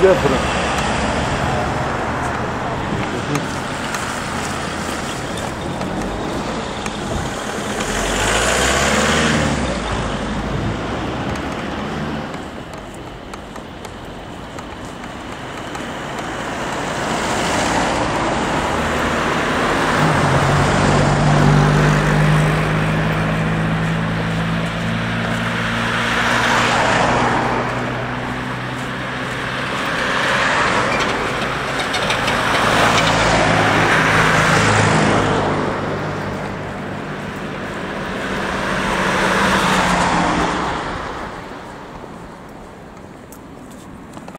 different.